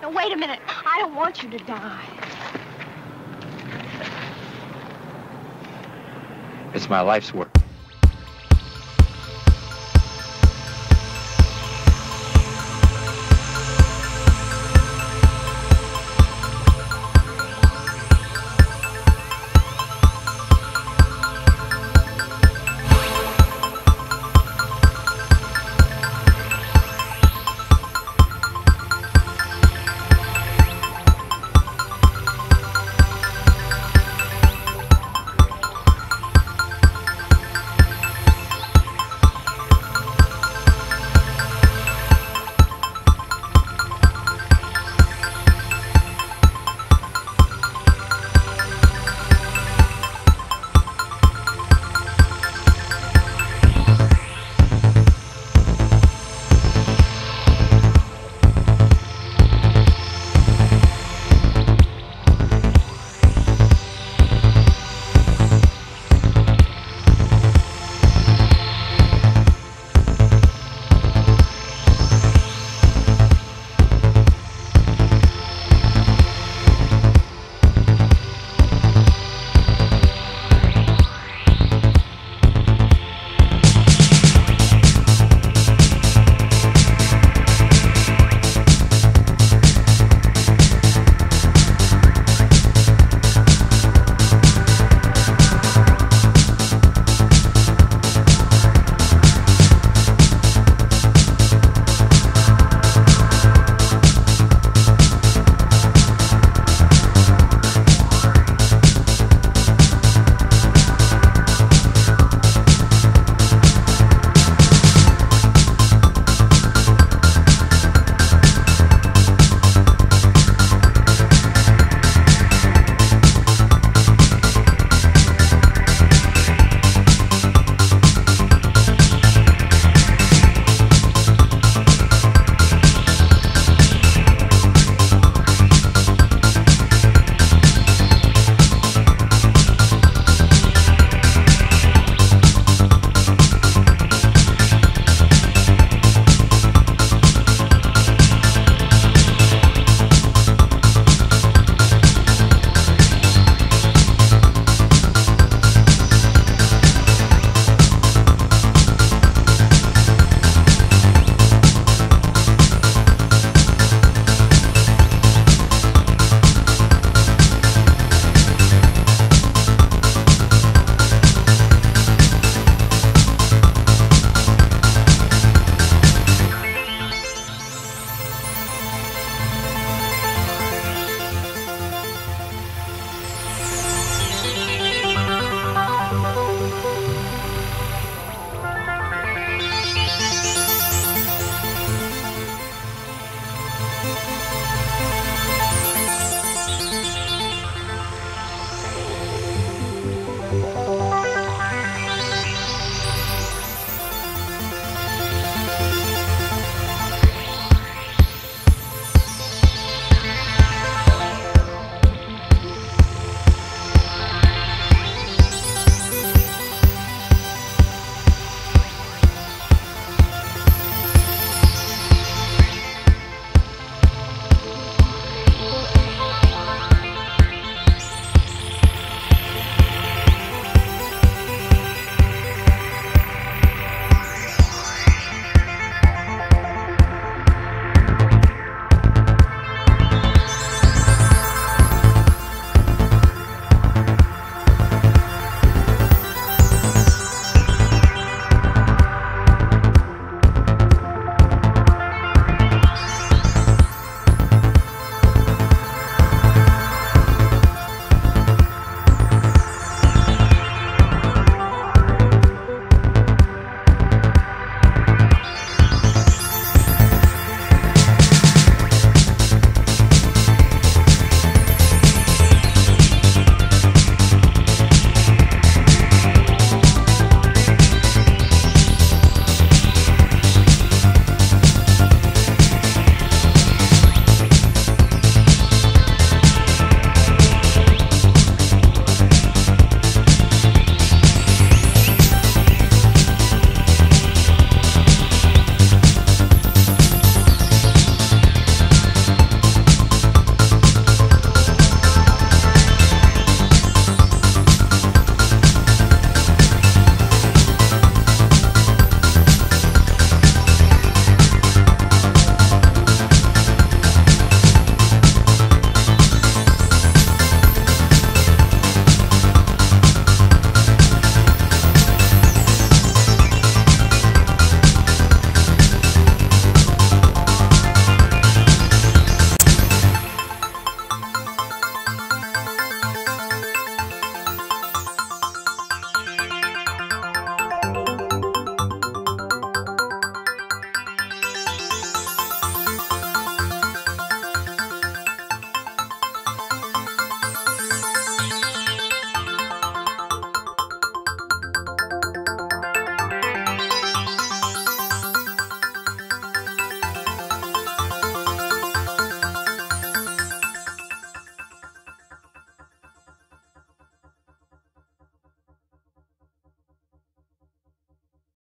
Now, wait a minute. I don't want you to die. It's my life's work.